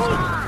Huh?